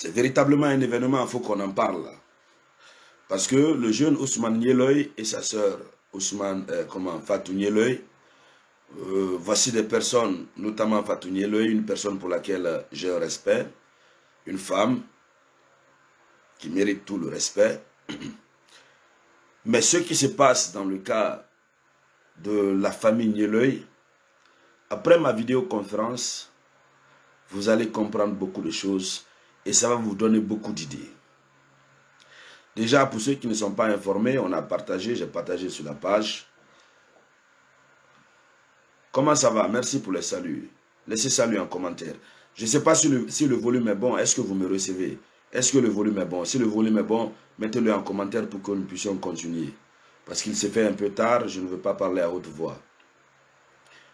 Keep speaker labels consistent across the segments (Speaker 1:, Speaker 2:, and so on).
Speaker 1: C'est véritablement un événement, il faut qu'on en parle. Parce que le jeune Ousmane Nieloy et sa sœur Ousmane, euh, comment, Fatou Nieloy, euh, voici des personnes, notamment Fatou Nieloy, une personne pour laquelle j'ai un respect, une femme qui mérite tout le respect. Mais ce qui se passe dans le cas de la famille Nieloy, après ma vidéoconférence, vous allez comprendre beaucoup de choses et ça va vous donner beaucoup d'idées. Déjà, pour ceux qui ne sont pas informés, on a partagé, j'ai partagé sur la page. Comment ça va? Merci pour les saluts. Laissez salut en commentaire. Je ne sais pas si le, si le volume est bon. Est-ce que vous me recevez? Est-ce que le volume est bon? Si le volume est bon, mettez-le en commentaire pour que nous puissions continuer. Parce qu'il s'est fait un peu tard, je ne veux pas parler à haute voix.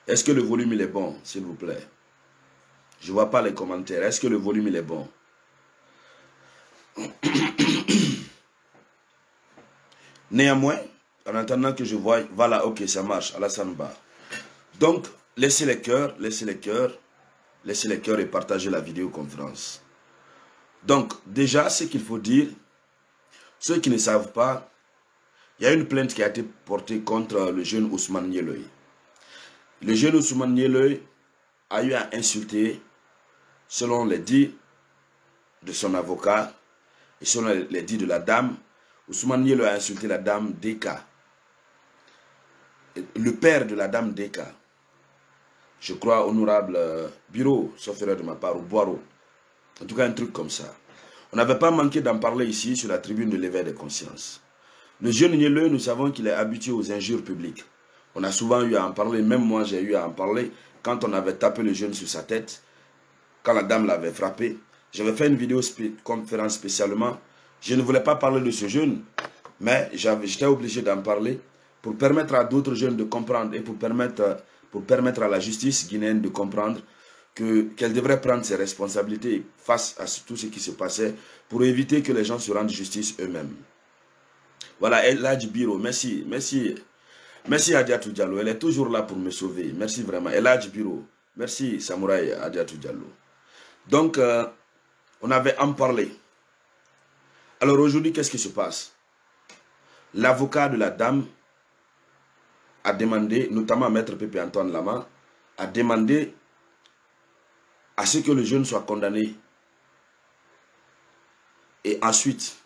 Speaker 1: Est-ce que le volume est bon, s'il vous plaît? Je ne vois pas les commentaires. Est-ce que le volume est bon? Néanmoins, en attendant que je voie, voilà, ok, ça marche, Alassane Ba. Donc, laissez les cœurs, laissez les cœurs, laissez les cœurs et partagez la vidéoconférence. Donc, déjà, ce qu'il faut dire, ceux qui ne savent pas, il y a une plainte qui a été portée contre le jeune Ousmane Nieloy. Le jeune Ousmane Nieloy a eu à insulter, selon les dits de son avocat et selon les dits de la dame, Ousmane Nieloy a insulté la dame Deka. Le père de la dame Deka. Je crois honorable euh, bureau, sauf erreur de ma part, au Boiro. En tout cas, un truc comme ça. On n'avait pas manqué d'en parler ici sur la tribune de l'éveil des consciences. Le jeune Nieleux, nous savons qu'il est habitué aux injures publiques. On a souvent eu à en parler, même moi j'ai eu à en parler, quand on avait tapé le jeune sur sa tête, quand la dame l'avait frappé. J'avais fait une vidéo conférence spécialement. Je ne voulais pas parler de ce jeune, mais j'étais obligé d'en parler pour permettre à d'autres jeunes de comprendre et pour permettre, pour permettre à la justice guinéenne de comprendre qu'elle devrait prendre ses responsabilités face à tout ce qui se passait pour éviter que les gens se rendent justice eux-mêmes. Voilà, Eladj Biro, merci, merci. Merci Adiatou Diallo, elle est toujours là pour me sauver. Merci vraiment. Eladj Biro, merci Samouraï Adiatou Diallo. Donc, euh, on avait en parlé. Alors aujourd'hui, qu'est-ce qui se passe? L'avocat de la dame a demandé, notamment Maître Pépé Antoine Lama, a demandé à ce que le jeune soit condamné. Et ensuite,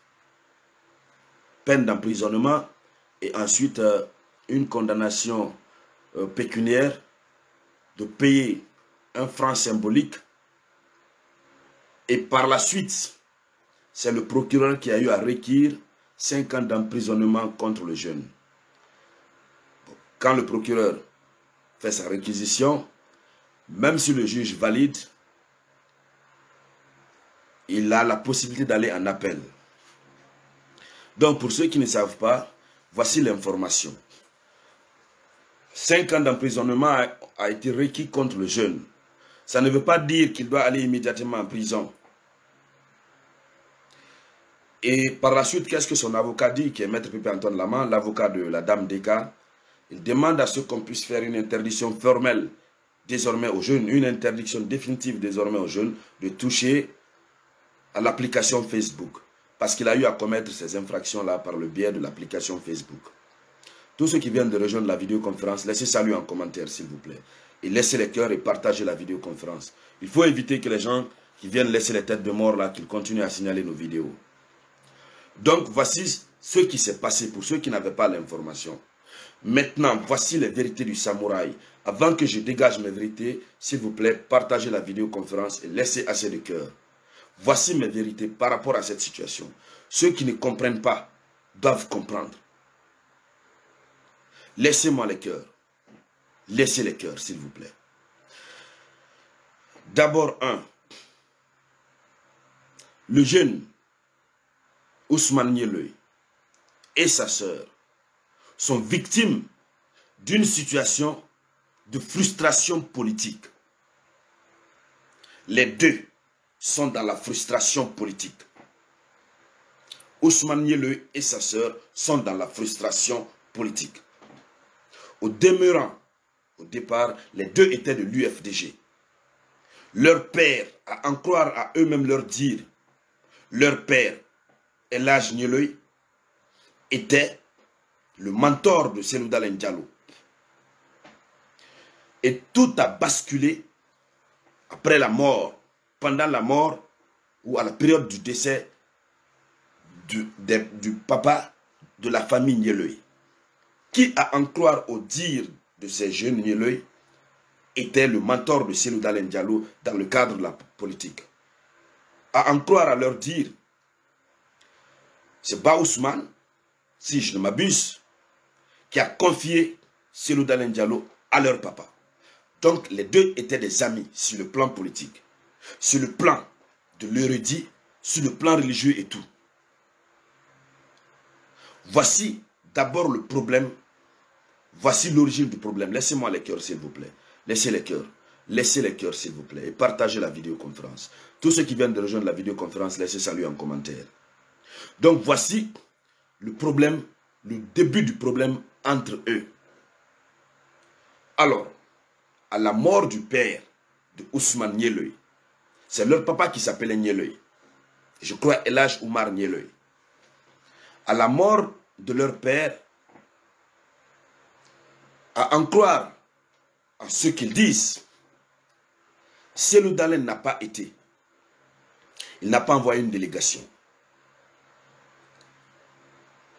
Speaker 1: peine d'emprisonnement et ensuite euh, une condamnation euh, pécuniaire de payer un franc symbolique. Et par la suite, c'est le procureur qui a eu à requérir 5 ans d'emprisonnement contre le jeune. Quand le procureur fait sa réquisition, même si le juge valide, il a la possibilité d'aller en appel. Donc, pour ceux qui ne savent pas, voici l'information. Cinq ans d'emprisonnement a, été requis contre le jeune. Ça ne veut pas dire qu'il doit aller immédiatement en prison. Et par la suite, qu'est-ce que son avocat dit, qui est Maître Pépé Antoine Lama, l'avocat de la dame Deka? Il demande à ce qu'on puisse faire une interdiction formelle désormais aux jeunes, une interdiction définitive désormais aux jeunes de toucher à l'application Facebook. Parce qu'il a eu à commettre ces infractions-là par le biais de l'application Facebook. Tous ceux qui viennent de rejoindre la vidéoconférence, laissez salut en commentaire, s'il vous plaît. Et laissez les cœurs et partagez la vidéoconférence. Il faut éviter que les gens qui viennent laisser les têtes de mort là, qu'ils continuent à signaler nos vidéos. Donc, voici ce qui s'est passé pour ceux qui n'avaient pas l'information. Maintenant, voici les vérités du samouraï. Avant que je dégage mes vérités, s'il vous plaît, partagez la vidéoconférence et laissez assez de cœur. Voici mes vérités par rapport à cette situation. Ceux qui ne comprennent pas doivent comprendre. Laissez-moi les cœurs. Laissez les cœurs, s'il vous plaît. D'abord, un. Le jeune Ousmane Nieloy et sa sœur sont victimes d'une situation de frustration politique. Les deux sont dans la frustration politique. Ousmane Nieleu et sa sœur sont dans la frustration politique. Au demeurant, au départ, les deux étaient de l'UFDG. Leur père, à en croire à eux-mêmes leur dire, leur père, Elage Nieloy, était le mentor de Selouda Diallo. Et tout a basculé après la mort, pendant la mort ou à la période du décès du, papa de la famille Nieloy. Qui, à en croire au dire de ces jeunes Nieloy, était le mentor de Selouda Diallo dans le cadre de la politique. À en croire à leur dire, c'est pas Ousmane, si je ne m'abuse, qui a confié Selouda Diallo à leur papa. Donc les deux étaient des amis sur le plan politique, sur le plan de l'érudit, sur le plan religieux et tout. Voici d'abord le problème, voici l'origine du problème. Laissez-moi les cœurs s'il vous plaît. Laissez les cœurs. Laissez les cœurs s'il vous plaît et partagez la vidéoconférence. Tous ceux qui viennent de rejoindre la vidéoconférence, laissez salut en commentaire. Donc voici le problème, le début du problème entre eux. Alors, à la mort du père de Ousmane Nieloy, c'est leur papa qui s'appelait Nieloy. Je crois Elage Oumar Nieloy. À la mort de leur père, à en croire à ce qu'ils disent, Selou n'a pas été. Il n'a pas envoyé une délégation.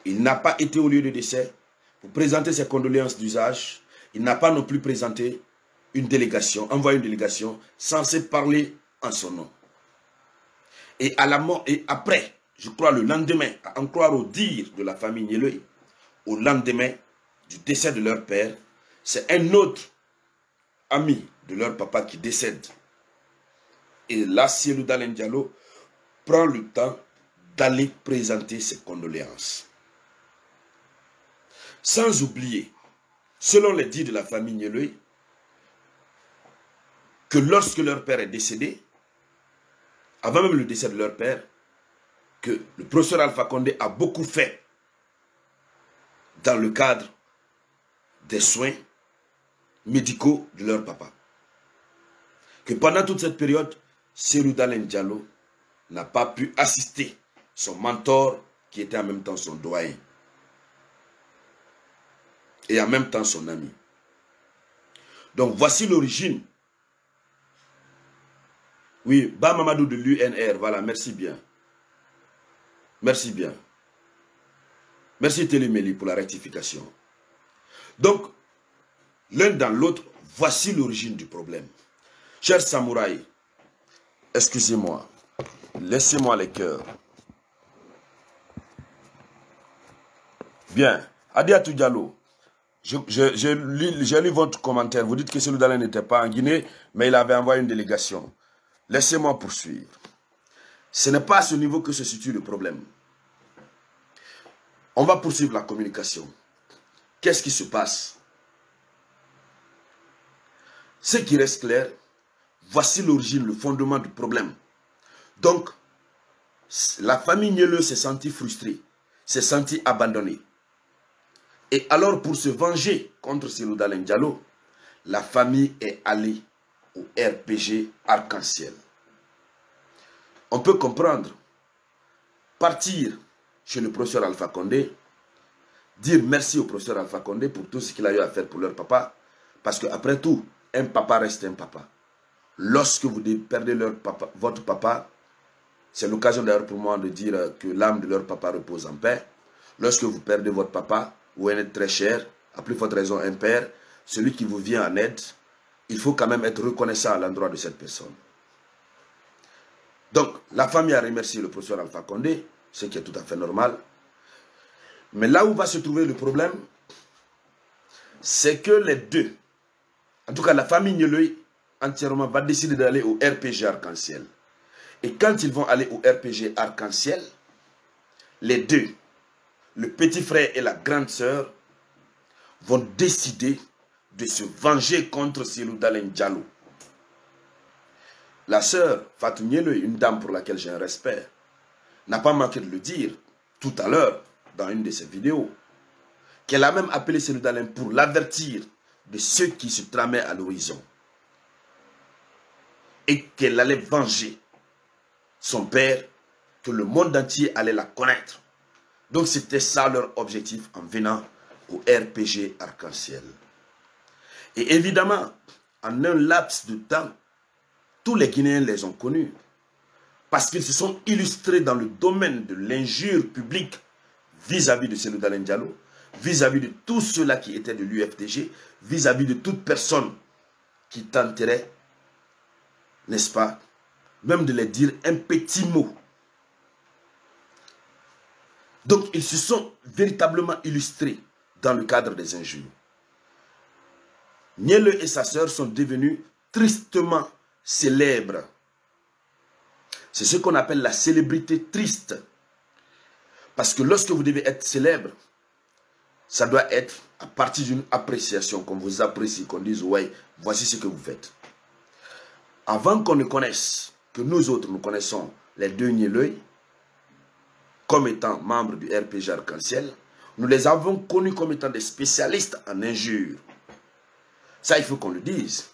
Speaker 1: Il n'a pas été au lieu de décès pour présenter ses condoléances d'usage. Il n'a pas non plus présenté une délégation, envoyé une délégation censée parler en son nom. Et à la mort, et après, je crois le lendemain, à en croire au dire de la famille Nieloy, au lendemain du décès de leur père, c'est un autre ami de leur papa qui décède. Et là, Cielou Dalen Diallo prend le temps d'aller présenter ses condoléances. Sans oublier, selon les dits de la famille Nieloy, que lorsque leur père est décédé, avant même le décès de leur père, que le professeur Alpha Condé a beaucoup fait dans le cadre des soins médicaux de leur papa. Que pendant toute cette période, Serou Dalen Diallo n'a pas pu assister son mentor qui était en même temps son doyen et en même temps son ami. Donc voici l'origine. Oui, Bamamadou de l'UNR, voilà, merci bien. Merci bien. Merci Télémélie pour la rectification. Donc, l'un dans l'autre, voici l'origine du problème. Chers samouraïs, excusez-moi, laissez-moi les cœurs. Bien, Adiatou Diallo, j'ai lu, votre commentaire. Vous dites que Seloudalé n'était pas en Guinée, mais il avait envoyé une délégation. Laissez-moi poursuivre. Ce n'est pas à ce niveau que se situe le problème. On va poursuivre la communication. Qu'est-ce qui se passe? Ce qui reste clair, voici l'origine, le fondement du problème. Donc, la famille Nieleux s'est sentie frustrée, s'est sentie abandonnée. Et alors, pour se venger contre Siloudalen Diallo, la famille est allée au RPG Arc-en-Ciel. On peut comprendre, partir chez le professeur Alpha Condé, dire merci au professeur Alpha Condé pour tout ce qu'il a eu à faire pour leur papa, parce qu'après tout, un papa reste un papa. Lorsque vous perdez votre papa, c'est l'occasion d'ailleurs pour moi de dire que l'âme de leur papa repose en paix. Lorsque vous perdez votre papa, ou un être très cher, à plus forte raison un père, celui qui vous vient en aide, il faut quand même être reconnaissant à l'endroit de cette personne. Donc, la famille a remercié le professeur Alpha Condé, ce qui est tout à fait normal. Mais là où va se trouver le problème, c'est que les deux, en tout cas la famille Nieloy entièrement va décider d'aller au RPG Arc-en-Ciel. Et quand ils vont aller au RPG Arc-en-Ciel, les deux, le petit frère et la grande sœur, vont décider de se venger contre Silou Dalen Diallo. La sœur Fatou une dame pour laquelle j'ai un respect, n'a pas manqué de le dire tout à l'heure dans une de ses vidéos, qu'elle a même appelé Silou Dalen pour l'avertir de ceux qui se tramaient à l'horizon et qu'elle allait venger son père que le monde entier allait la connaître. Donc c'était ça leur objectif en venant au RPG Arc-en-Ciel. Et évidemment, en un laps de temps, tous les Guinéens les ont connus. Parce qu'ils se sont illustrés dans le domaine de l'injure publique vis-à-vis de Selou Diallo, vis-à-vis de tous ceux-là qui étaient de l'UFTG, vis-à-vis de toute personne qui tenterait, n'est-ce pas, même de les dire un petit mot. Donc, ils se sont véritablement illustrés dans le cadre des injures. Niele et sa sœur sont devenus tristement célèbres. C'est ce qu'on appelle la célébrité triste. Parce que lorsque vous devez être célèbre, ça doit être à partir d'une appréciation, qu'on vous apprécie, qu'on dise, ouais, voici ce que vous faites. Avant qu'on ne connaisse, que nous autres, nous connaissons les deux Nieleuil, comme étant membres du RPG Arc-en-Ciel, nous les avons connus comme étant des spécialistes en injures. Ça, il faut qu'on le dise.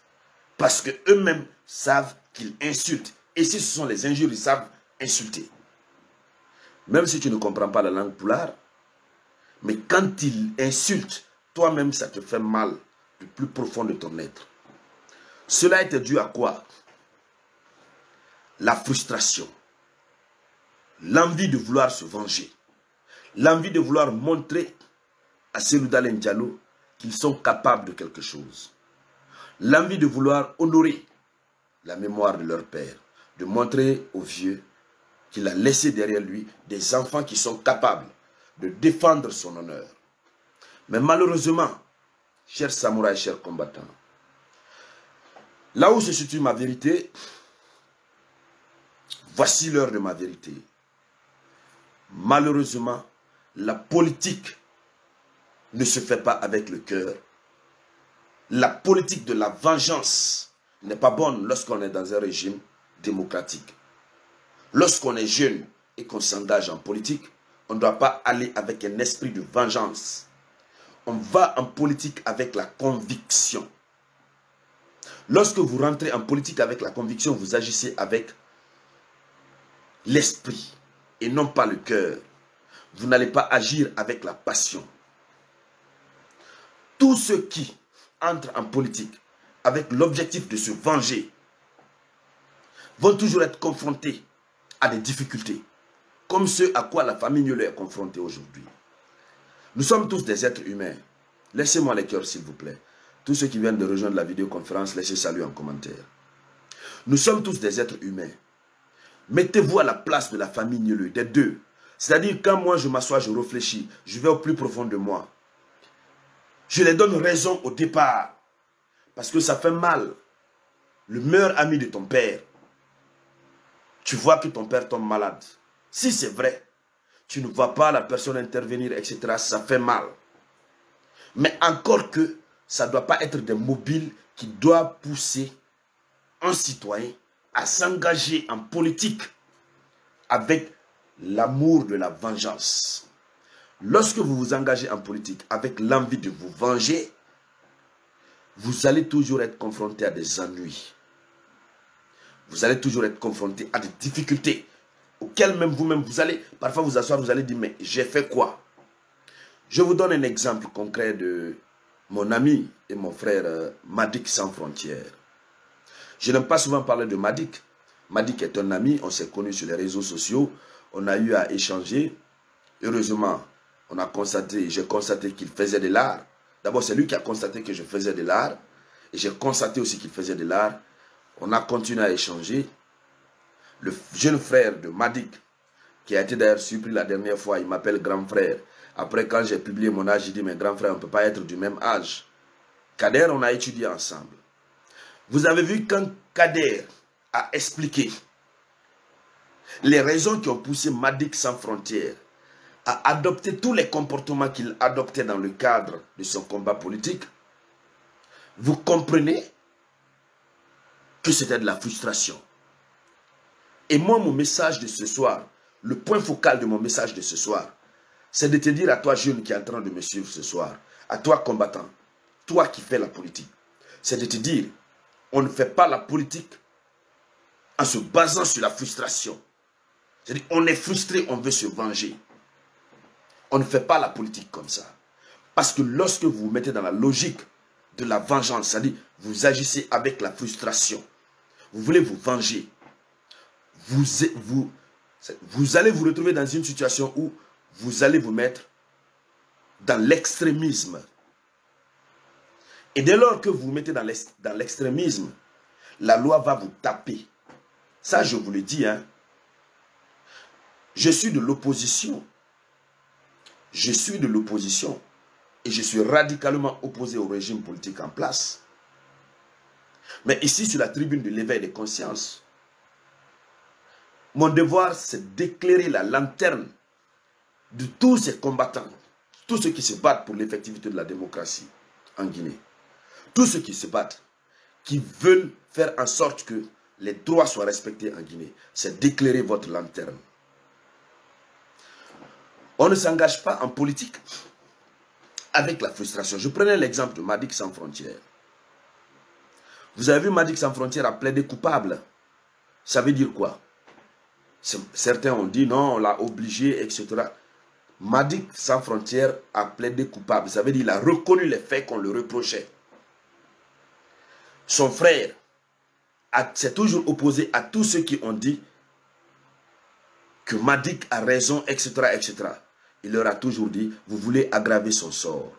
Speaker 1: Parce qu'eux-mêmes savent qu'ils insultent. Et si ce sont les injures, ils savent insulter. Même si tu ne comprends pas la langue poulard, mais quand ils insultent, toi-même, ça te fait mal du plus profond de ton être. Cela était dû à quoi? La frustration. L'envie de vouloir se venger. L'envie de vouloir montrer à Selouda Diallo qu'ils sont capables de quelque chose l'envie de vouloir honorer la mémoire de leur père, de montrer aux vieux qu'il a laissé derrière lui des enfants qui sont capables de défendre son honneur. Mais malheureusement, chers samouraïs, chers combattants, là où se situe ma vérité, voici l'heure de ma vérité. Malheureusement, la politique ne se fait pas avec le cœur, la politique de la vengeance n'est pas bonne lorsqu'on est dans un régime démocratique. Lorsqu'on est jeune et qu'on s'engage en politique, on ne doit pas aller avec un esprit de vengeance. On va en politique avec la conviction. Lorsque vous rentrez en politique avec la conviction, vous agissez avec l'esprit et non pas le cœur. Vous n'allez pas agir avec la passion. Tous ceux qui entrent en politique avec l'objectif de se venger vont toujours être confrontés à des difficultés, comme ce à quoi la famille Niolet est confrontée aujourd'hui. Nous sommes tous des êtres humains. Laissez-moi les cœurs, s'il vous plaît. Tous ceux qui viennent de rejoindre la vidéoconférence, laissez salut en commentaire. Nous sommes tous des êtres humains. Mettez-vous à la place de la famille Niolet, des deux. C'est-à-dire, quand moi je m'assois, je réfléchis, je vais au plus profond de moi. Je les donne raison au départ. Parce que ça fait mal. Le meilleur ami de ton père. Tu vois que ton père tombe malade. Si c'est vrai, tu ne vois pas la personne intervenir, etc. Ça fait mal. Mais encore que ça ne doit pas être des mobiles qui doivent pousser un citoyen à s'engager en politique avec l'amour de la vengeance. Lorsque vous vous engagez en politique avec l'envie de vous venger, vous allez toujours être confronté à des ennuis. Vous allez toujours être confronté à des difficultés auxquelles même vous-même vous allez parfois vous asseoir, vous allez dire mais j'ai fait quoi? Je vous donne un exemple concret de mon ami et mon frère euh, Madik sans frontières. Je n'aime pas souvent parler de Madik. Madik est un ami, on s'est connu sur les réseaux sociaux, on a eu à échanger. Heureusement, on a constaté, j'ai constaté qu'il faisait de l'art. D'abord, c'est lui qui a constaté que je faisais de l'art. Et j'ai constaté aussi qu'il faisait de l'art. On a continué à échanger. Le jeune frère de Madik, qui a été d'ailleurs surpris la dernière fois, il m'appelle grand frère. Après, quand j'ai publié mon âge, il dit, mais grand frère, on ne peut pas être du même âge. Kader, on a étudié ensemble. Vous avez vu quand Kader a expliqué les raisons qui ont poussé Madik sans frontières à adopter tous les comportements qu'il adoptait dans le cadre de son combat politique, vous comprenez que c'était de la frustration. Et moi, mon message de ce soir, le point focal de mon message de ce soir, c'est de te dire à toi jeune qui est en train de me suivre ce soir, à toi combattant, toi qui fais la politique, c'est de te dire, on ne fait pas la politique en se basant sur la frustration. C'est-à-dire, on est frustré, on veut se venger. On ne fait pas la politique comme ça. Parce que lorsque vous vous mettez dans la logique de la vengeance, c'est-à-dire, vous agissez avec la frustration. Vous voulez vous venger. Vous, vous, vous allez vous retrouver dans une situation où vous allez vous mettre dans l'extrémisme. Et dès lors que vous vous mettez dans l'extrémisme, la loi va vous taper. Ça, je vous le dis. Hein. Je suis de l'opposition. Je suis de l'opposition. Et je suis radicalement opposé au régime politique en place. Mais ici, sur la tribune de l'éveil des consciences, mon devoir, c'est d'éclairer la lanterne de tous ces combattants, tous ceux qui se battent pour l'effectivité de la démocratie en Guinée. Tous ceux qui se battent, qui veulent faire en sorte que les droits soient respectés en Guinée. C'est d'éclairer votre lanterne. On ne s'engage pas en politique avec la frustration. Je prenais l'exemple de Madik sans frontières. Vous avez vu Madik sans frontières a plaidé coupable. Ça veut dire quoi? Certains ont dit non, on l'a obligé, etc. Madik sans frontières a plaidé coupable. Ça veut dire qu'il a reconnu les faits qu'on le reprochait. Son frère s'est toujours opposé à tous ceux qui ont dit que Madik a raison, etc., etc. Il leur a toujours dit, vous voulez aggraver son sort.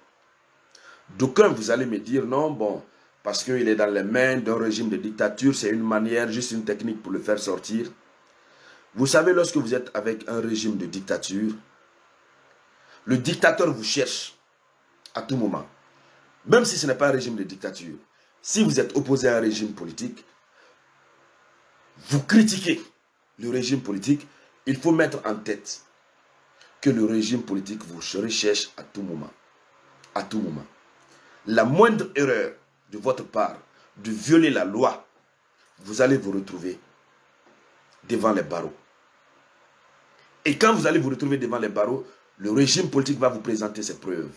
Speaker 1: D'aucuns, vous allez me dire, non, bon, parce qu'il est dans les mains d'un régime de dictature, c'est une manière, juste une technique pour le faire sortir. Vous savez, lorsque vous êtes avec un régime de dictature, le dictateur vous cherche à tout moment. Même si ce n'est pas un régime de dictature. Si vous êtes opposé à un régime politique, vous critiquez le régime politique, il faut mettre en tête que le régime politique vous recherche à tout moment. À tout moment. La moindre erreur de votre part de violer la loi, vous allez vous retrouver devant les barreaux. Et quand vous allez vous retrouver devant les barreaux, le régime politique va vous présenter ses preuves.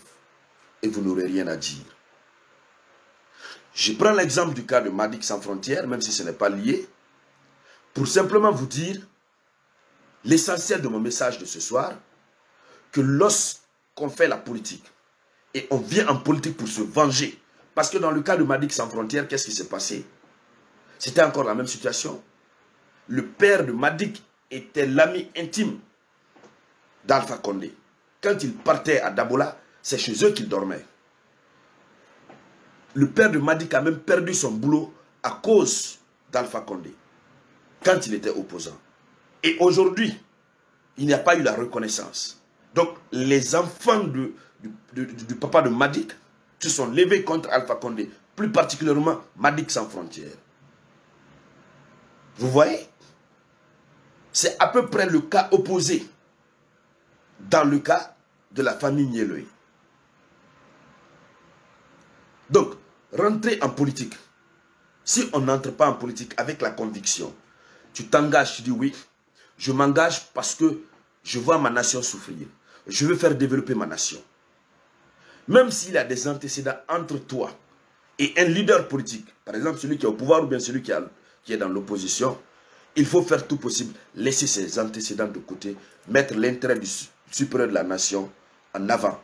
Speaker 1: Et vous n'aurez rien à dire. Je prends l'exemple du cas de Madik sans frontières, même si ce n'est pas lié, pour simplement vous dire l'essentiel de mon message de ce soir, que lorsqu'on fait la politique, et on vient en politique pour se venger, parce que dans le cas de Madik sans frontières, qu'est-ce qui s'est passé? C'était encore la même situation. Le père de Madik était l'ami intime d'Alpha Condé. Quand il partait à Dabola, c'est chez eux qu'il dormait. Le père de Madik a même perdu son boulot à cause d'Alpha Condé, quand il était opposant. Et aujourd'hui, il n'y a pas eu la reconnaissance. Donc, les enfants du, papa de Madik se sont levés contre Alpha Condé, plus particulièrement Madik sans frontières. Vous voyez? C'est à peu près le cas opposé dans le cas de la famille Nieloy. Donc, rentrer en politique. Si on n'entre pas en politique avec la conviction, tu t'engages, tu dis oui, je m'engage parce que je vois ma nation souffrir. Je veux faire développer ma nation. Même s'il y a des antécédents entre toi et un leader politique, par exemple celui qui est au pouvoir ou bien celui qui, est dans l'opposition, il faut faire tout possible, laisser ses antécédents de côté, mettre l'intérêt du supérieur de la nation en avant.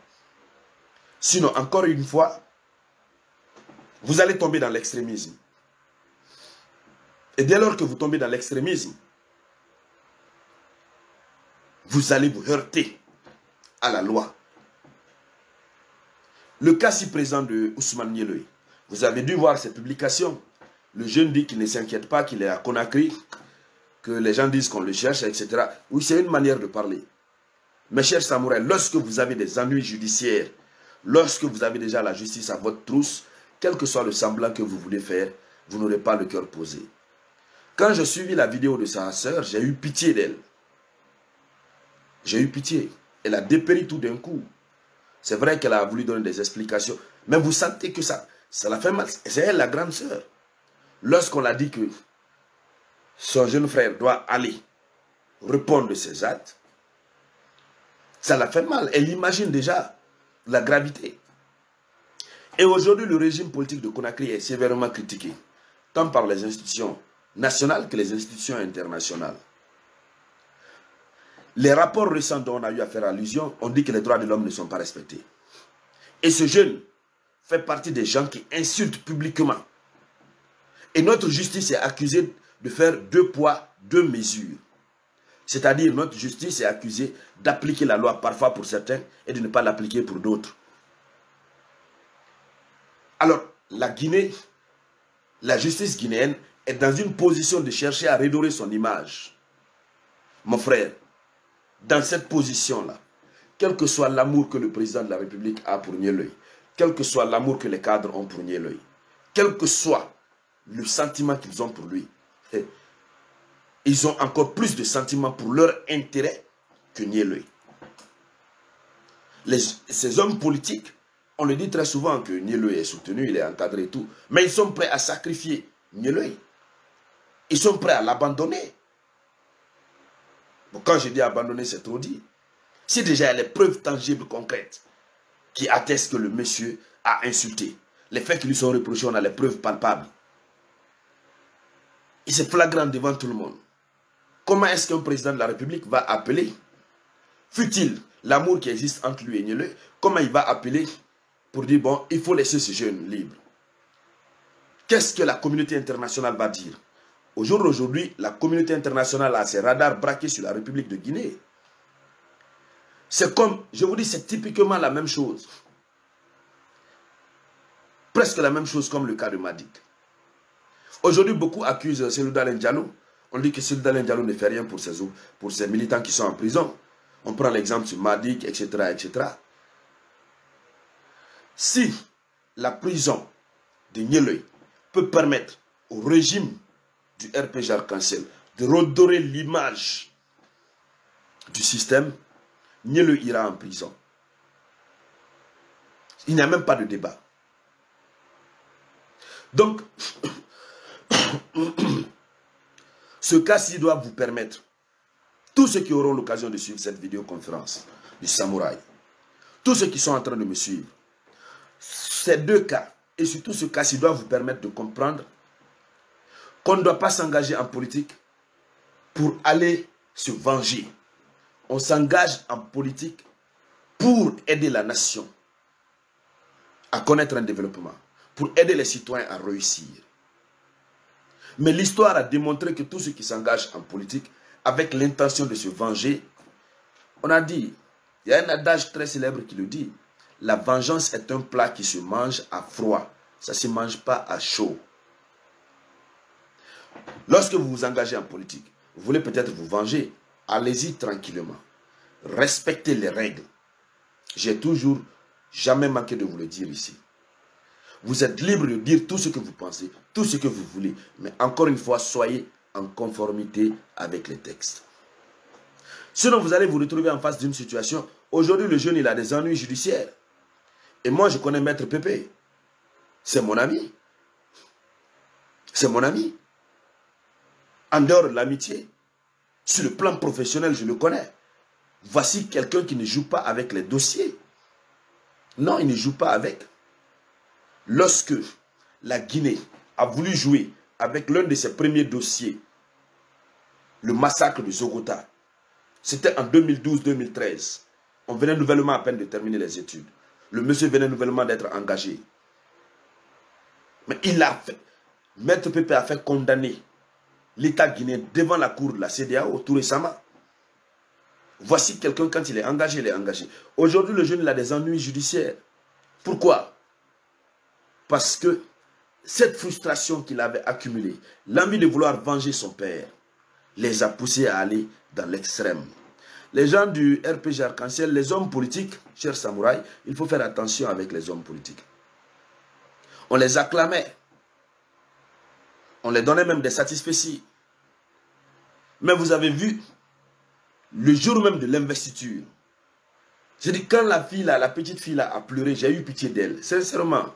Speaker 1: Sinon, encore une fois, vous allez tomber dans l'extrémisme. Et dès lors que vous tombez dans l'extrémisme, vous allez vous heurter à la loi. Le cas si présent de Ousmane Nieloy, vous avez dû voir ses publications. Le jeune dit qu'il ne s'inquiète pas, qu'il est à Conakry, que les gens disent qu'on le cherche, etc. Oui, c'est une manière de parler. Mes chers samouraïs, lorsque vous avez des ennuis judiciaires, lorsque vous avez déjà la justice à votre trousse, quel que soit le semblant que vous voulez faire, vous n'aurez pas le cœur posé. Quand j'ai suivi la vidéo de sa sœur, j'ai eu pitié d'elle. J'ai eu pitié. Elle a dépéri tout d'un coup. C'est vrai qu'elle a voulu donner des explications, mais vous sentez que ça, ça l'a fait mal. C'est elle la grande sœur. Lorsqu'on a dit que son jeune frère doit aller répondre de ses actes, ça l'a fait mal. Elle imagine déjà la gravité. Et aujourd'hui, le régime politique de Conakry est sévèrement critiqué, tant par les institutions nationales que les institutions internationales. Les rapports récents dont on a eu à faire allusion, on dit que les droits de l'homme ne sont pas respectés. Et ce jeune fait partie des gens qui insultent publiquement. Et notre justice est accusée de faire deux poids, deux mesures. C'est-à-dire notre justice est accusée d'appliquer la loi parfois pour certains et de ne pas l'appliquer pour d'autres. Alors, la Guinée, la justice guinéenne est dans une position de chercher à redorer son image. Mon frère, dans cette position-là, quel que soit l'amour que le président de la République a pour Nieleuil, quel que soit l'amour que les cadres ont pour Nieleuil, quel que soit le sentiment qu'ils ont pour lui, eh, ils ont encore plus de sentiments pour leur intérêt que Nieleuil. ces hommes politiques, on le dit très souvent que Nieleuil est soutenu, il est encadré et tout, mais ils sont prêts à sacrifier Nieleuil. Ils sont prêts à l'abandonner. Quand je dis abandonner, c'est trop dit. Si déjà il les preuves tangibles, concrètes, qui attestent que le monsieur a insulté, les faits qui lui sont reprochés, on a les preuves palpables. Et c'est flagrant devant tout le monde. Comment est-ce qu'un président de la République va appeler, fut-il l'amour qui existe entre lui et Niele, comment il va appeler pour dire, bon, il faut laisser ce jeune libre Qu'est-ce que la communauté internationale va dire? Au jour d'aujourd'hui, la communauté internationale a ses radars braqués sur la République de Guinée. C'est comme, je vous dis, c'est typiquement la même chose. Presque la même chose comme le cas de Madik. Aujourd'hui, beaucoup accusent Selouda Diallo. On dit que Selouda Diallo ne fait rien pour ses, pour ses militants qui sont en prison. On prend l'exemple sur Madik, etc., etc. Si la prison de Nieleuil peut permettre au régime du RPG Arc-en-Ciel, de redorer l'image du système, le ira en prison. Il n'y a même pas de débat. Donc, ce cas-ci doit vous permettre, tous ceux qui auront l'occasion de suivre cette vidéoconférence du samouraï, tous ceux qui sont en train de me suivre, ces deux cas, et surtout ce cas-ci doit vous permettre de comprendre qu'on ne doit pas s'engager en politique pour aller se venger. On s'engage en politique pour aider la nation à connaître un développement, pour aider les citoyens à réussir. Mais l'histoire a démontré que tous ceux qui s'engagent en politique avec l'intention de se venger, on a dit, il y a un adage très célèbre qui le dit, la vengeance est un plat qui se mange à froid, ça ne se mange pas à chaud. Lorsque vous vous engagez en politique, vous voulez peut-être vous venger, allez-y tranquillement. Respectez les règles. J'ai toujours jamais manqué de vous le dire ici. Vous êtes libre de dire tout ce que vous pensez, tout ce que vous voulez. Mais encore une fois, soyez en conformité avec les textes. Sinon, vous allez vous retrouver en face d'une situation. Aujourd'hui, le jeune, il a des ennuis judiciaires. Et moi, je connais Maître Pépé. C'est mon ami. C'est mon ami en dehors de l'amitié, sur le plan professionnel, je le connais. Voici quelqu'un qui ne joue pas avec les dossiers. Non, il ne joue pas avec. Lorsque la Guinée a voulu jouer avec l'un de ses premiers dossiers, le massacre de Zogota, c'était en 2012-2013. On venait nouvellement à peine de terminer les études. Le monsieur venait nouvellement d'être engagé. Mais il a fait, Maître Pépé a fait condamner l'État guinéen devant la cour de la CDAO tout récemment. Voici quelqu'un, quand il est engagé, il est engagé. Aujourd'hui, le jeune il a des ennuis judiciaires. Pourquoi? Parce que cette frustration qu'il avait accumulée, l'envie de vouloir venger son père, les a poussés à aller dans l'extrême. Les gens du RPG Arc-en-Ciel, les hommes politiques, chers samouraïs, il faut faire attention avec les hommes politiques. On les acclamait. On les donnait même des satisfecits. Mais vous avez vu, le jour même de l'investiture, j'ai dit, quand la fille, la petite fille a pleuré, j'ai eu pitié d'elle. Sincèrement.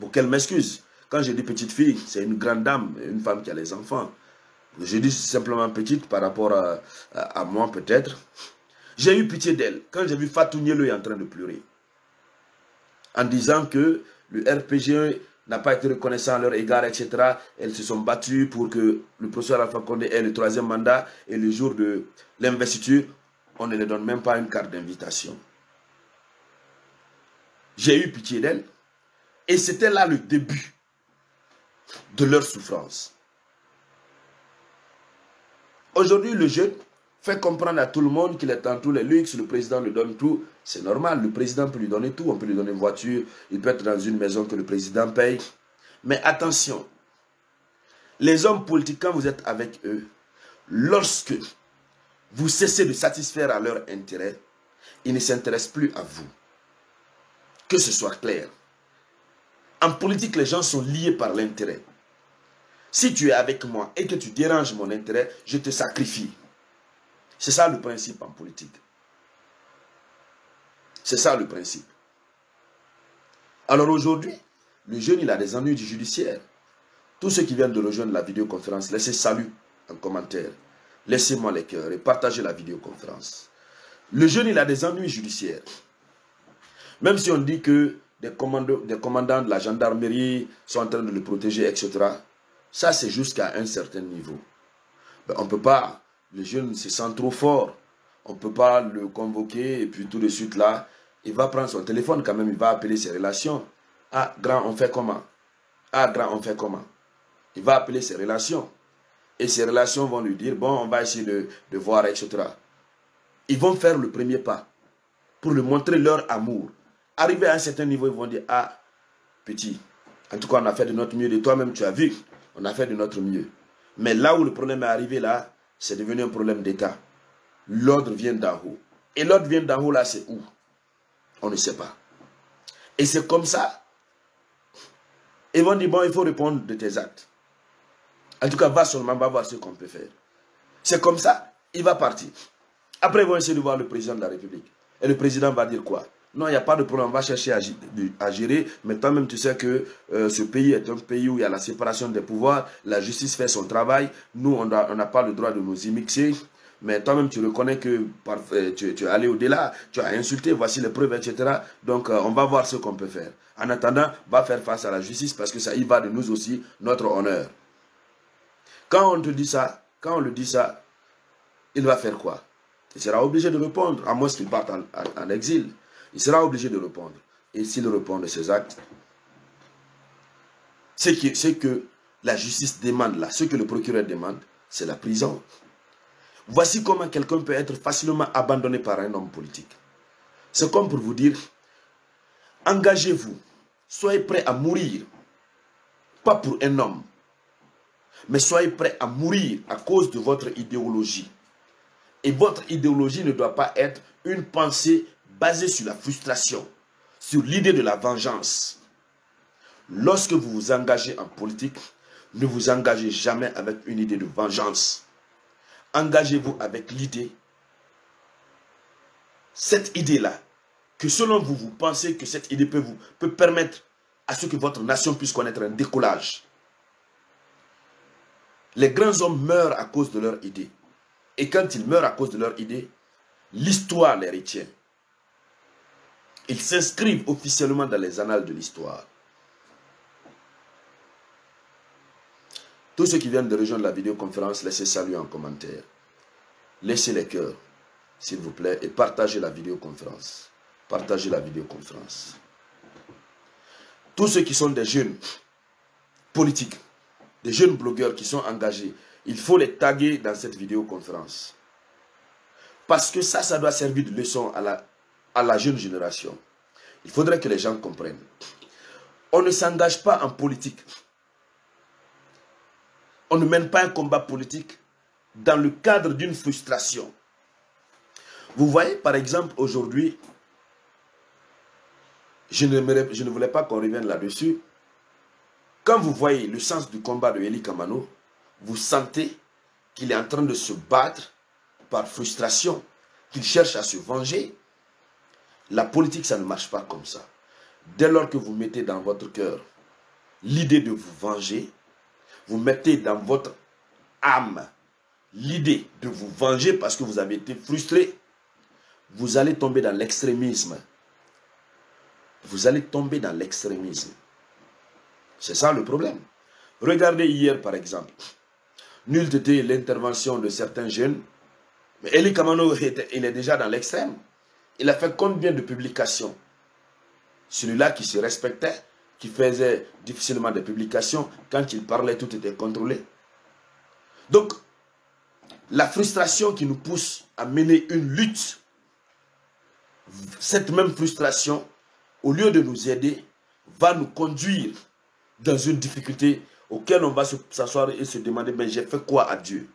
Speaker 1: Pour qu'elle m'excuse. Quand je dis petite fille, c'est une grande dame, une femme qui a les enfants. Je dis simplement petite par rapport à, moi peut-être. J'ai eu pitié d'elle. Quand j'ai vu Fatou Nielo en train de pleurer. En disant que le RPG n'a pas été reconnaissant à leur égard, etc. Elles se sont battues pour que le professeur Alpha Condé ait le troisième mandat et le jour de l'investiture, on ne les donne même pas une carte d'invitation. J'ai eu pitié d'elles. Et c'était là le début de leur souffrance. Aujourd'hui, le jeune fait comprendre à tout le monde qu'il est en tous les luxes, le président lui donne tout. C'est normal, le président peut lui donner tout. On peut lui donner une voiture, il peut être dans une maison que le président paye. Mais attention, les hommes politiques, quand vous êtes avec eux, lorsque vous cessez de satisfaire à leur intérêt, ils ne s'intéressent plus à vous. Que ce soit clair. En politique, les gens sont liés par l'intérêt. Si tu es avec moi et que tu déranges mon intérêt, je te sacrifie. C'est ça le principe en politique. C'est ça le principe. Alors aujourd'hui, le jeune, il a des ennuis du judiciaire. Tous ceux qui viennent de rejoindre la vidéoconférence, laissez salut en commentaire. Laissez-moi les cœurs et partagez la vidéoconférence. Le jeune, il a des ennuis judiciaires. Même si on dit que des, des commandants de la gendarmerie sont en train de le protéger, etc. Ça, c'est jusqu'à un certain niveau. Ben, on ne peut pas, le jeune se sent trop fort. On ne peut pas le convoquer et puis tout de suite là, il va prendre son téléphone quand même, il va appeler ses relations. Ah, grand, on fait comment? Ah, grand, on fait comment? Il va appeler ses relations. Et ses relations vont lui dire, bon, on va essayer de, voir, etc. Ils vont faire le premier pas pour lui montrer leur amour. Arrivé à un certain niveau, ils vont dire, ah, petit, en tout cas, on a fait de notre mieux. De toi-même, tu as vu, on a fait de notre mieux. Mais là où le problème est arrivé, là, c'est devenu un problème d'État. L'ordre vient d'en haut. Et l'ordre vient d'en haut, là, c'est où? On ne sait pas. Et c'est comme ça. Ils vont dire, bon, il faut répondre de tes actes. En tout cas, va seulement, va voir ce qu'on peut faire. C'est comme ça, il va partir. Après, ils vont essayer de voir le président de la République. Et le président va dire quoi? Non, il n'y a pas de problème, on va chercher à, gérer. Mais toi-même, tu sais que euh, ce pays est un pays où il y a la séparation des pouvoirs. La justice fait son travail. Nous, on n'a pas le droit de nous y mixer. Mais toi-même, tu reconnais que euh, tu, es allé au-delà, tu as insulté, voici les preuves, etc. Donc, euh, on va voir ce qu'on peut faire. En attendant, va faire face à la justice parce que ça y va de nous aussi, notre honneur. Quand on te dit ça, quand on le dit ça, il va faire quoi? Il sera obligé de répondre, à moins qu'il parte en, exil. Il sera obligé de répondre. Et s'il répond de ses actes, ce que, que la justice demande là, ce que le procureur demande, c'est la prison. Voici comment quelqu'un peut être facilement abandonné par un homme politique. C'est comme pour vous dire, engagez-vous, soyez prêt à mourir, pas pour un homme, mais soyez prêts à mourir à cause de votre idéologie. Et votre idéologie ne doit pas être une pensée basée sur la frustration, sur l'idée de la vengeance. Lorsque vous vous engagez en politique, ne vous engagez jamais avec une idée de vengeance. Engagez-vous avec l'idée, cette idée-là, que selon vous, vous pensez que cette idée peut, vous, peut permettre à ce que votre nation puisse connaître un décollage. Les grands hommes meurent à cause de leur idée. Et quand ils meurent à cause de leur idée, l'histoire les retient. Ils s'inscrivent officiellement dans les annales de l'histoire. Tous ceux qui viennent de rejoindre la vidéoconférence, laissez saluer en commentaire. Laissez les cœurs, s'il vous plaît, et partagez la vidéoconférence. Partagez la vidéoconférence. Tous ceux qui sont des jeunes politiques, des jeunes blogueurs qui sont engagés, il faut les taguer dans cette vidéoconférence. Parce que ça, ça doit servir de leçon à la, à la jeune génération. Il faudrait que les gens comprennent. On ne s'engage pas en politique. On ne mène pas un combat politique dans le cadre d'une frustration. Vous voyez, par exemple, aujourd'hui, je ne, je ne voulais pas qu'on revienne là-dessus, quand vous voyez le sens du combat de Eli Kamano, vous sentez qu'il est en train de se battre par frustration, qu'il cherche à se venger. La politique, ça ne marche pas comme ça. Dès lors que vous mettez dans votre cœur l'idée de vous venger, vous mettez dans votre âme l'idée de vous venger parce que vous avez été frustré, vous allez tomber dans l'extrémisme. Vous allez tomber dans l'extrémisme. C'est ça le problème. Regardez hier par exemple. Nul n'était l'intervention de certains jeunes Mais Eli Kamano, il est déjà dans l'extrême. Il a fait combien de publications? Celui-là qui se respectait, qui faisait difficilement des publications, quand il parlait, tout était contrôlé. Donc, la frustration qui nous pousse à mener une lutte, cette même frustration, au lieu de nous aider, va nous conduire dans une difficulté auquel on va s'asseoir et se demander, mais j'ai fait quoi à Dieu?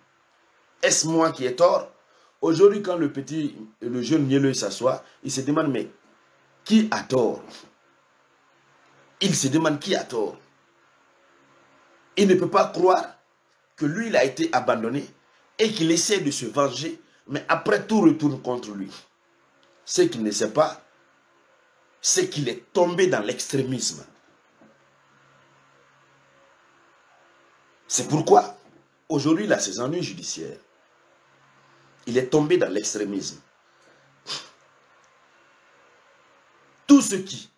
Speaker 1: Est-ce moi qui ai tort? Aujourd'hui, quand le petit, le jeune mielleux s'assoit, il se demande, mais qui a tort? Il se demande qui a tort. Il ne peut pas croire que lui, il a été abandonné et qu'il essaie de se venger, mais après tout retourne contre lui. Ce qu'il ne sait pas, c'est qu'il est tombé dans l'extrémisme. C'est pourquoi, aujourd'hui, il a ses ennuis judiciaires. Il est tombé dans l'extrémisme. Tous ceux qui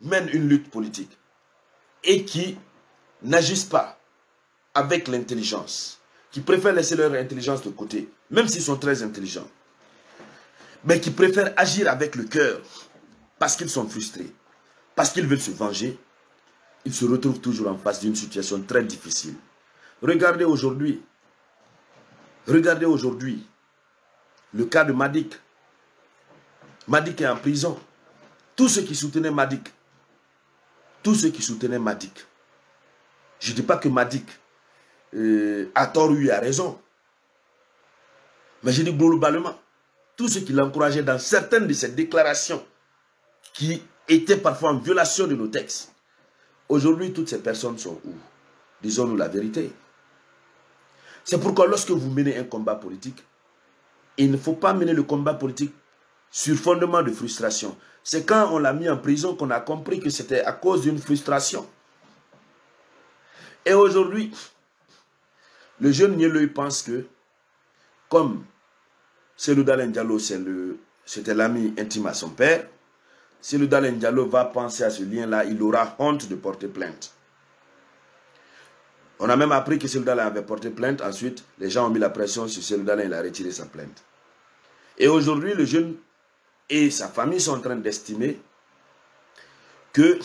Speaker 1: mènent une lutte politique et qui n'agissent pas avec l'intelligence, qui préfèrent laisser leur intelligence de côté, même s'ils sont très intelligents, mais qui préfèrent agir avec le cœur parce qu'ils sont frustrés, parce qu'ils veulent se venger, ils se retrouvent toujours en face d'une situation très difficile. Regardez aujourd'hui, regardez aujourd'hui le cas de Madik. Madik est en prison. Tous ceux qui soutenaient Madik, tous ceux qui soutenaient Madik, je ne dis pas que Madik euh, a tort ou a raison, mais je dis globalement, tous ceux qui l'encourageaient dans certaines de ces déclarations qui étaient parfois en violation de nos textes, aujourd'hui toutes ces personnes sont où? Disons-nous la vérité. C'est pourquoi lorsque vous menez un combat politique, il ne faut pas mener le combat politique sur fondement de frustration. C'est quand on l'a mis en prison qu'on a compris que c'était à cause d'une frustration. Et aujourd'hui, le jeune Nieloi pense que, comme Selou Dalen Diallo, c'était l'ami intime à son père, Diallo va penser à ce lien-là, il aura honte de porter plainte. On a même appris que Seloudalin avait porté plainte. Ensuite, les gens ont mis la pression sur Seloudalin, il a retiré sa plainte. Et aujourd'hui, le jeune et sa famille sont en train d'estimer que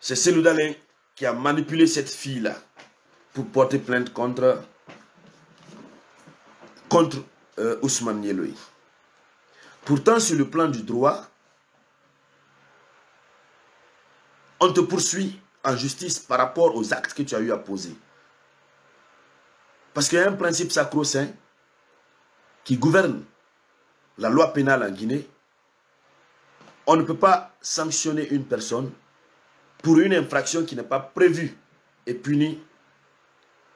Speaker 1: c'est Seloudalin qui a manipulé cette fille-là pour porter plainte contre, contre euh, Ousmane Yeloui. Pourtant, sur le plan du droit, on te poursuit en justice par rapport aux actes que tu as eu à poser. Parce qu'il y a un principe sacro-saint qui gouverne la loi pénale en Guinée. On ne peut pas sanctionner une personne pour une infraction qui n'est pas prévue et punie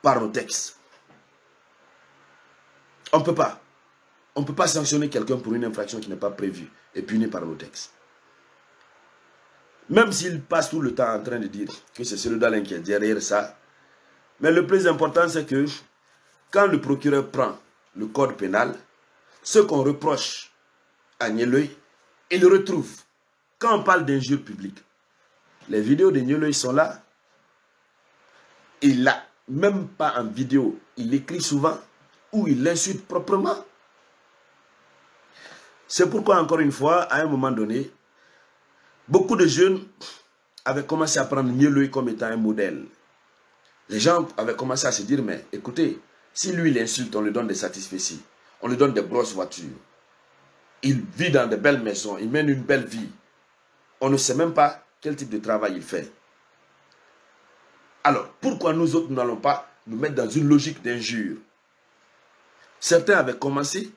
Speaker 1: par nos textes. On ne peut pas. On ne peut pas sanctionner quelqu'un pour une infraction qui n'est pas prévue et punie par nos textes. Même s'il passe tout le temps en train de dire que c'est celui d'Alain qui est derrière ça. Mais le plus important, c'est que quand le procureur prend le code pénal, ce qu'on reproche à Nieloy, il le retrouve. Quand on parle d'injures publiques, les vidéos de Nieloy sont là. Il n'a même pas en vidéo. Il écrit souvent ou il l'insulte proprement. C'est pourquoi, encore une fois, à un moment donné, Beaucoup de jeunes avaient commencé à prendre Mieloï comme étant un modèle. Les gens avaient commencé à se dire, mais écoutez, si lui il insulte, on lui donne des satisfecits, on lui donne des grosses voitures. Il vit dans de belles maisons, il mène une belle vie. On ne sait même pas quel type de travail il fait. Alors, pourquoi nous autres, n'allons pas nous mettre dans une logique d'injure? Certains avaient commencé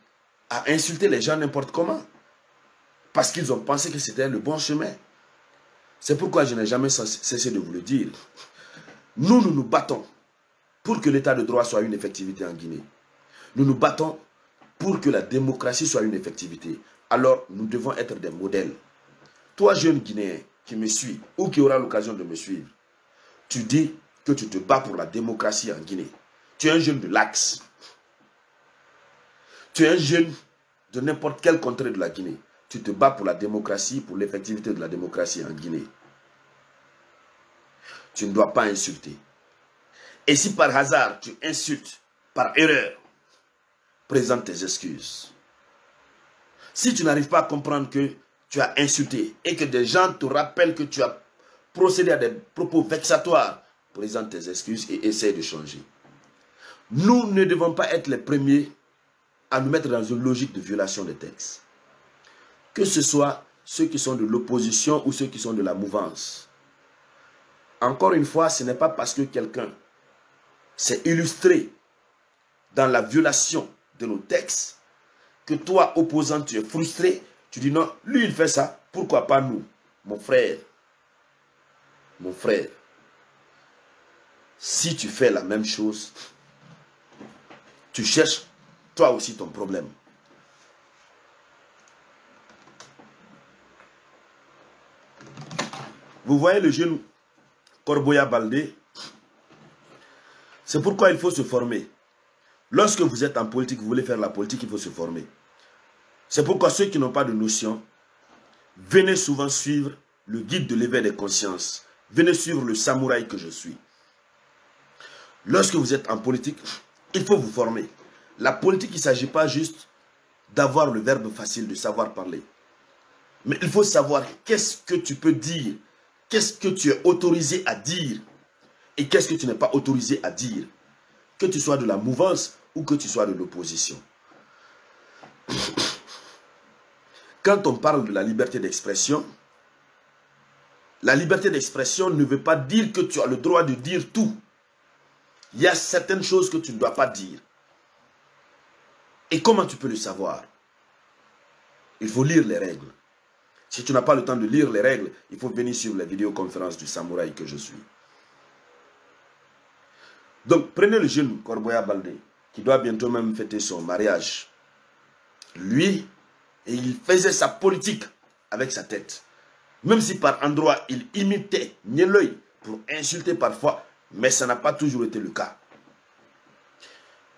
Speaker 1: à insulter les gens n'importe comment. Parce qu'ils ont pensé que c'était le bon chemin. C'est pourquoi je n'ai jamais cessé de vous le dire. Nous, nous nous battons pour que l'état de droit soit une effectivité en Guinée. Nous nous battons pour que la démocratie soit une effectivité. Alors, nous devons être des modèles. Toi, jeune Guinéen qui me suis ou qui aura l'occasion de me suivre, tu dis que tu te bats pour la démocratie en Guinée. Tu es un jeune de l'Axe. Tu es un jeune de n'importe quel contrée de la Guinée tu te bats pour la démocratie, pour l'effectivité de la démocratie en Guinée. Tu ne dois pas insulter. Et si par hasard tu insultes par erreur présente tes excuses. Si tu n'arrives pas à comprendre que tu as insulté et que des gens te rappellent que tu as procédé à des propos vexatoires, présente tes excuses et essaie de changer. Nous ne devons pas être les premiers à nous mettre dans une logique de violation des textes. Que ce soit ceux qui sont de l'opposition ou ceux qui sont de la mouvance. Encore une fois, ce n'est pas parce que quelqu'un s'est illustré dans la violation de nos textes que toi, opposant, tu es frustré. Tu dis non, lui il fait ça, pourquoi pas nous Mon frère, mon frère, si tu fais la même chose, tu cherches toi aussi ton problème. Vous voyez le jeune Corboya Baldé? C'est pourquoi il faut se former. Lorsque vous êtes en politique, vous voulez faire la politique, il faut se former. C'est pourquoi ceux qui n'ont pas de notion, venez souvent suivre le guide de l'éveil des consciences. Venez suivre le samouraï que je suis. Lorsque vous êtes en politique, il faut vous former. La politique, il ne s'agit pas juste d'avoir le verbe facile, de savoir parler. Mais il faut savoir qu'est-ce que tu peux dire qu'est-ce que tu es autorisé à dire et qu'est-ce que tu n'es pas autorisé à dire? Que tu sois de la mouvance ou que tu sois de l'opposition. Quand on parle de la liberté d'expression, la liberté d'expression ne veut pas dire que tu as le droit de dire tout. Il y a certaines choses que tu ne dois pas dire. Et comment tu peux le savoir? Il faut lire les règles. Si tu n'as pas le temps de lire les règles, il faut venir sur la vidéoconférence du samouraï que je suis. Donc, prenez le jeune Corboya Baldé, qui doit bientôt même fêter son mariage. Lui, il faisait sa politique avec sa tête. Même si par endroit, il imitait l'œil pour insulter parfois, mais ça n'a pas toujours été le cas.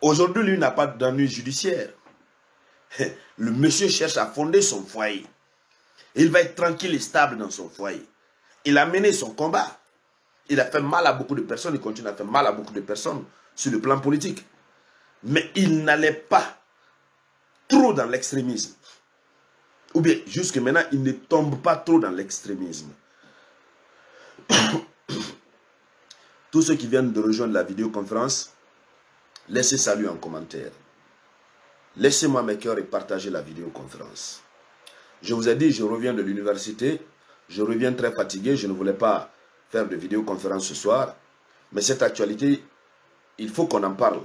Speaker 1: Aujourd'hui, lui n'a pas d'ennui judiciaire. Le monsieur cherche à fonder son foyer. Il va être tranquille et stable dans son foyer. Il a mené son combat. Il a fait mal à beaucoup de personnes. Il continue à faire mal à beaucoup de personnes sur le plan politique. Mais il n'allait pas trop dans l'extrémisme. Ou bien, jusque maintenant, il ne tombe pas trop dans l'extrémisme. Tous ceux qui viennent de rejoindre la vidéoconférence, laissez salut en commentaire. Laissez-moi mes cœurs et partagez la vidéoconférence. Je vous ai dit, je reviens de l'université. Je reviens très fatigué. Je ne voulais pas faire de vidéoconférence ce soir. Mais cette actualité, il faut qu'on en parle.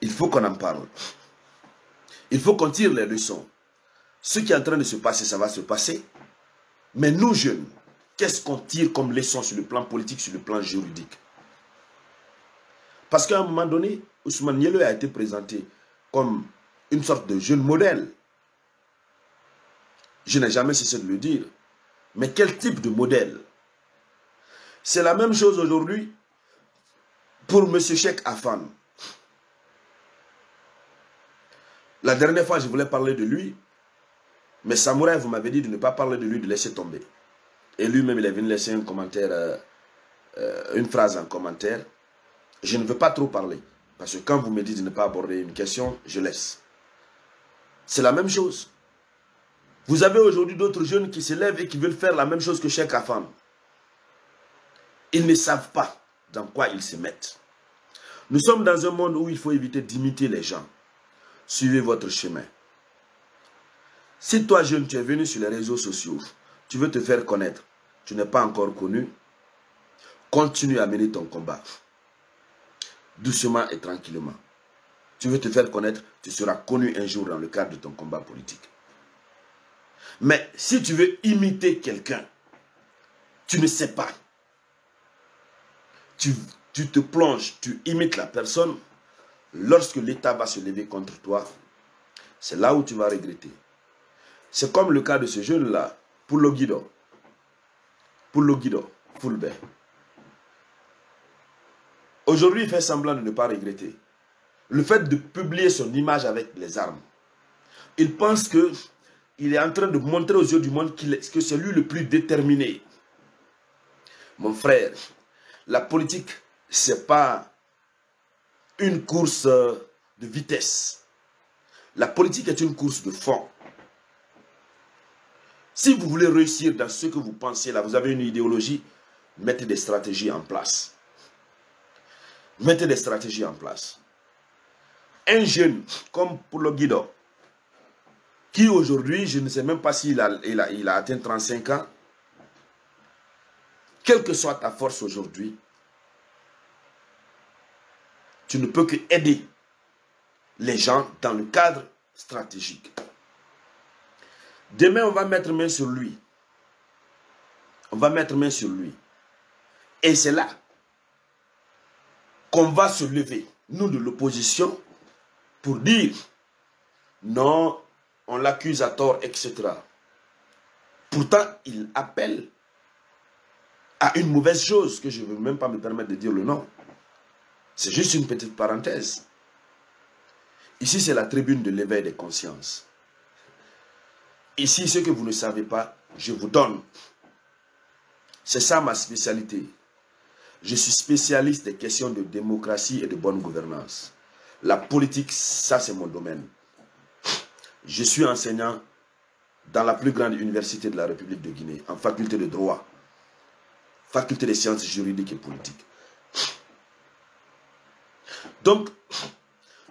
Speaker 1: Il faut qu'on en parle. Il faut qu'on tire les leçons. Ce qui est en train de se passer, ça va se passer. Mais nous, jeunes, qu'est-ce qu'on tire comme leçon sur le plan politique, sur le plan juridique? Parce qu'à un moment donné, Ousmane Nielo a été présenté comme une sorte de jeune modèle je n'ai jamais cessé de le dire. Mais quel type de modèle? C'est la même chose aujourd'hui pour M. Cheikh Afan. La dernière fois, je voulais parler de lui, mais Samouraï, vous m'avez dit de ne pas parler de lui, de laisser tomber. Et lui-même, il est venu laisser un commentaire, euh, euh, une phrase en commentaire. Je ne veux pas trop parler, parce que quand vous me dites de ne pas aborder une question, je laisse. C'est la même chose. Vous avez aujourd'hui d'autres jeunes qui se lèvent et qui veulent faire la même chose que Cheikh Afan. Ils ne savent pas dans quoi ils se mettent. Nous sommes dans un monde où il faut éviter d'imiter les gens. Suivez votre chemin. Si toi, jeune, tu es venu sur les réseaux sociaux, tu veux te faire connaître, tu n'es pas encore connu, continue à mener ton combat. Doucement et tranquillement. Tu veux te faire connaître, tu seras connu un jour dans le cadre de ton combat politique. Mais si tu veux imiter quelqu'un, tu ne sais pas. Tu, te plonges, tu imites la personne. Lorsque l'État va se lever contre toi, c'est là où tu vas regretter. C'est comme le cas de ce jeune-là, pour guido. Pour guido, Fulbert. Aujourd'hui, il fait semblant de ne pas regretter. Le fait de publier son image avec les armes. Il pense que il est en train de montrer aux yeux du monde que c'est lui le plus déterminé. Mon frère, la politique, ce n'est pas une course euh, de vitesse. La politique est une course de fond. Si vous voulez réussir dans ce que vous pensez là, vous avez une idéologie, mettez des stratégies en place. Mettez des stratégies en place. Un jeune comme pour le Guido, qui aujourd'hui, je ne sais même pas s'il a, il a, atteint 35 ans, quelle que soit ta force aujourd'hui, tu ne peux que aider les gens dans le cadre stratégique. Demain, on va mettre main sur lui. On va mettre main sur lui. Et c'est là qu'on va se lever, nous de l'opposition, pour dire non, on l'accuse à tort, etc. Pourtant, il appelle à une mauvaise chose que je ne veux même pas me permettre de dire le nom. C'est juste une petite parenthèse. Ici, c'est la tribune de l'éveil des consciences. Ici, ce que vous ne savez pas, je vous donne. C'est ça ma spécialité. Je suis spécialiste des questions de démocratie et de bonne gouvernance. La politique, ça c'est mon domaine. Je suis enseignant dans la plus grande université de la République de Guinée, en faculté de droit, faculté des sciences juridiques et politiques. Donc,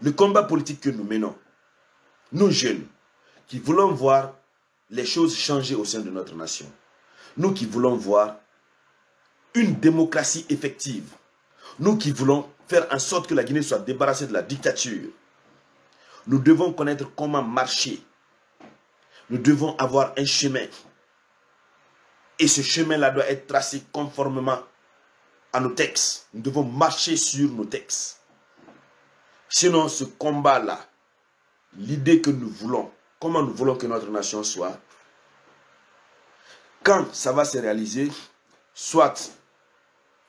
Speaker 1: le combat politique que nous menons, nous jeunes, qui voulons voir les choses changer au sein de notre nation, nous qui voulons voir une démocratie effective. Nous qui voulons faire en sorte que la Guinée soit débarrassée de la dictature, nous devons connaître comment marcher. Nous devons avoir un chemin. Et ce chemin-là doit être tracé conformément à nos textes. Nous devons marcher sur nos textes. Sinon, ce combat-là, l'idée que nous voulons, comment nous voulons que notre nation soit, quand ça va se réaliser, soit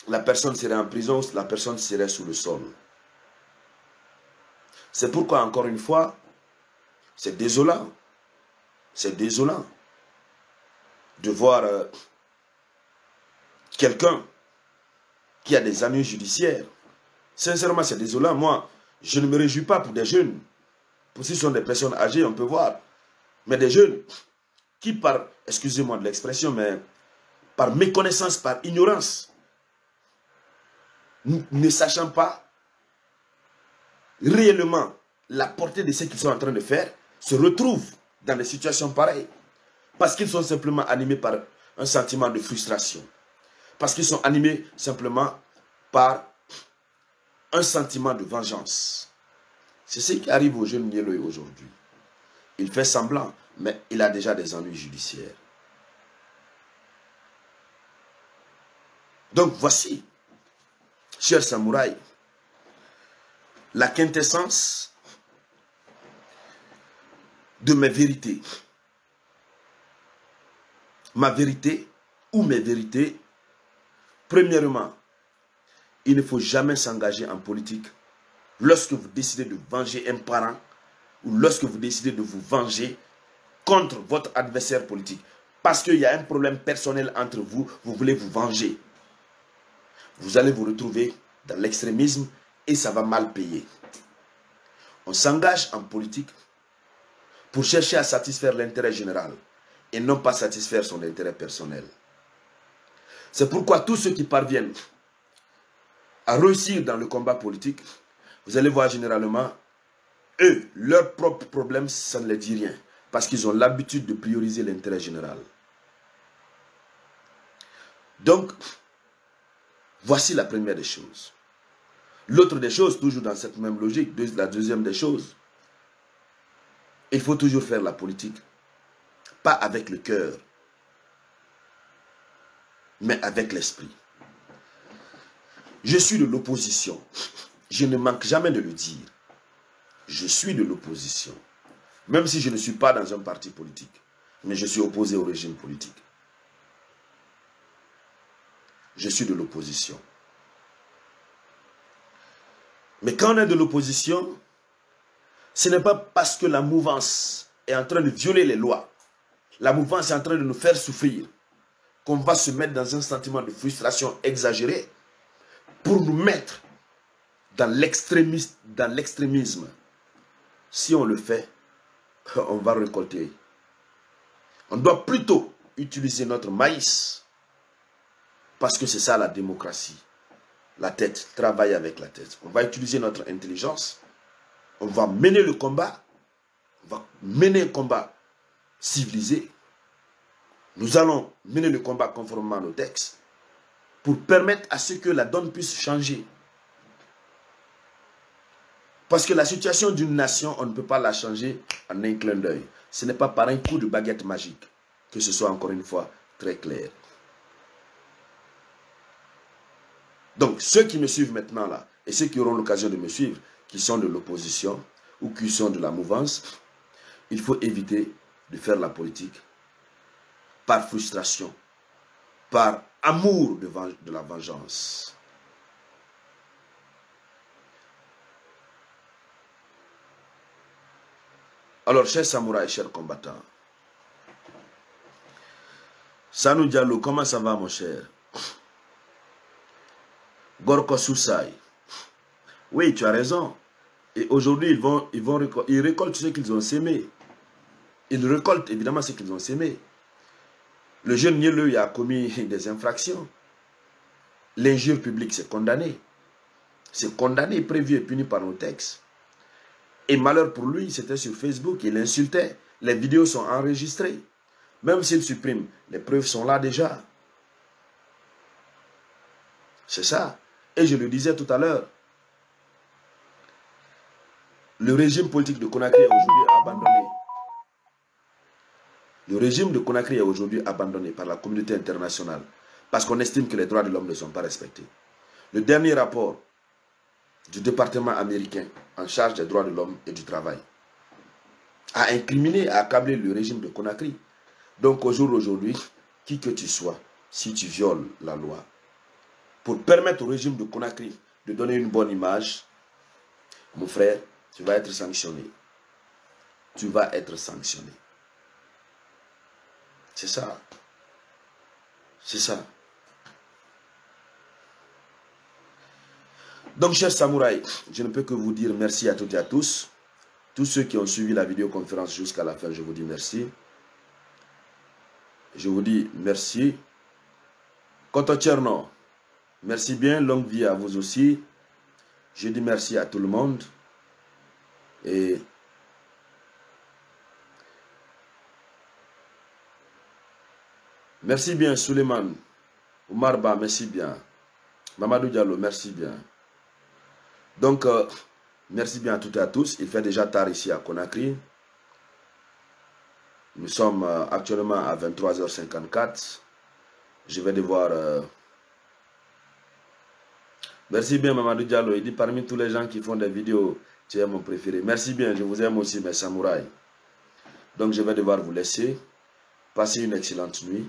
Speaker 1: la personne serait en prison, la personne serait sous le sol. C'est pourquoi, encore une fois, c'est désolant. C'est désolant de voir euh, quelqu'un qui a des années judiciaires. Sincèrement, c'est désolant. Moi, je ne me réjouis pas pour des jeunes. Pour si ce sont des personnes âgées, on peut voir. Mais des jeunes qui, par, excusez-moi de l'expression, mais par méconnaissance, par ignorance, ne sachant pas réellement la portée de ce qu'ils sont en train de faire, se retrouvent dans des situations pareilles. Parce qu'ils sont simplement animés par un sentiment de frustration. Parce qu'ils sont animés simplement par un sentiment de vengeance. C'est ce qui arrive au jeune Nieloy aujourd'hui. Il fait semblant, mais il a déjà des ennuis judiciaires. Donc voici chers samouraïs, la quintessence de mes vérités. Ma vérité ou mes vérités, premièrement, il ne faut jamais s'engager en politique lorsque vous décidez de venger un parent ou lorsque vous décidez de vous venger contre votre adversaire politique. Parce qu'il y a un problème personnel entre vous, vous voulez vous venger vous allez vous retrouver dans l'extrémisme et ça va mal payer. On s'engage en politique pour chercher à satisfaire l'intérêt général et non pas satisfaire son intérêt personnel. C'est pourquoi tous ceux qui parviennent à réussir dans le combat politique, vous allez voir généralement, eux, leurs propres problèmes, ça ne les dit rien. Parce qu'ils ont l'habitude de prioriser l'intérêt général. Donc, Voici la première des choses. L'autre des choses, toujours dans cette même logique, la deuxième des choses, il faut toujours faire la politique, pas avec le cœur, mais avec l'esprit. Je suis de l'opposition. Je ne manque jamais de le dire. Je suis de l'opposition. Même si je ne suis pas dans un parti politique, mais je suis opposé au régime politique je suis de l'opposition. Mais quand on est de l'opposition, ce n'est pas parce que la mouvance est en train de violer les lois, la mouvance est en train de nous faire souffrir, qu'on va se mettre dans un sentiment de frustration exagéré pour nous mettre dans l'extrémisme. Si on le fait, on va récolter. On doit plutôt utiliser notre maïs parce que c'est ça la démocratie. La tête, travailler avec la tête. On va utiliser notre intelligence. On va mener le combat. On va mener un combat civilisé. Nous allons mener le combat conformément à nos textes pour permettre à ce que la donne puisse changer. Parce que la situation d'une nation, on ne peut pas la changer en un clin d'œil. Ce n'est pas par un coup de baguette magique que ce soit encore une fois très clair. Donc, ceux qui me suivent maintenant là, et ceux qui auront l'occasion de me suivre, qui sont de l'opposition ou qui sont de la mouvance, il faut éviter de faire la politique par frustration, par amour de, de la vengeance. Alors, chers samouraïs, chers combattants, Sanou Diallo, comment ça va mon cher? Gorko Soussaï. Oui, tu as raison. Et aujourd'hui, ils, vont, ils, vont, ils récoltent ce qu'ils ont sémé. Ils récoltent évidemment ce qu'ils ont sémé. Le jeune Nieleu a commis des infractions. L'injure publique, c'est condamné. C'est condamné, prévu et puni par nos textes. Et malheur pour lui, c'était sur Facebook, il insultait. Les vidéos sont enregistrées. Même s'il supprime, les preuves sont là déjà. C'est ça. Et je le disais tout à l'heure. Le régime politique de Conakry est aujourd'hui abandonné. Le régime de Conakry est aujourd'hui abandonné par la communauté internationale parce qu'on estime que les droits de l'homme ne sont pas respectés. Le dernier rapport du département américain en charge des droits de l'homme et du travail a incriminé, a accablé le régime de Conakry. Donc au jour d'aujourd'hui, qui que tu sois, si tu violes la loi, pour permettre au régime de Conakry de donner une bonne image, mon frère, tu vas être sanctionné. Tu vas être sanctionné. C'est ça. C'est ça. Donc, chers samouraïs, je ne peux que vous dire merci à toutes et à tous. Tous ceux qui ont suivi la vidéoconférence jusqu'à la fin, je vous dis merci. Je vous dis merci. À Tcherno, merci bien, longue vie à vous aussi. Je dis merci à tout le monde. Et merci bien, Suleiman. Oumarba, merci bien. Mamadou Diallo, merci bien. Donc, euh, merci bien à toutes et à tous. Il fait déjà tard ici à Conakry. Nous sommes euh, actuellement à 23h54. Je vais devoir... Euh, merci bien Mamadou Diallo. Il dit parmi tous les gens qui font des vidéos, tu es mon préféré. Merci bien, je vous aime aussi mes samouraïs. Donc je vais devoir vous laisser. Passez une excellente nuit.